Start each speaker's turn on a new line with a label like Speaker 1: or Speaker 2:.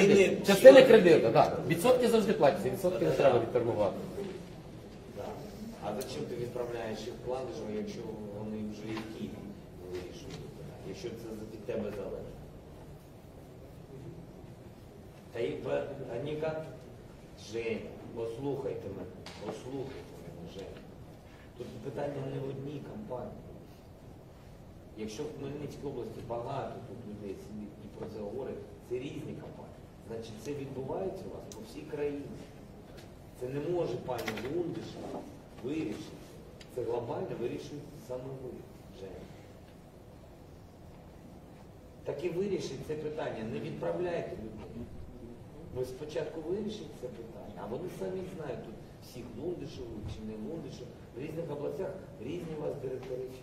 Speaker 1: кредит. Частини кредиту, так. Відсотки завжди платяться, відсотки не треба відтермувати.
Speaker 2: А зачем ти відправляєш їх Ландежу, якщо вони вже і в Києві вирішують якщо це від тебе залежить? Та й Аніка, Женя, послухайте мене, послухайте мене, Женя. Тут питання не в одній компанії. Якщо в Хмельницькій області багато тут людей сидить і про це говорить, це різні компанії. Значить, це відбувається у вас по всій країні. Це не може пані Лундиш вирішити. Це глобально вирішуєте саме ви, Женя. Так і вирішіть це питання. Не відправляйте людей. Ви спочатку вирішіть це питання, а вони самі знають тут всіх лундишів чи не лундишів. В різних областях різні у вас директори чи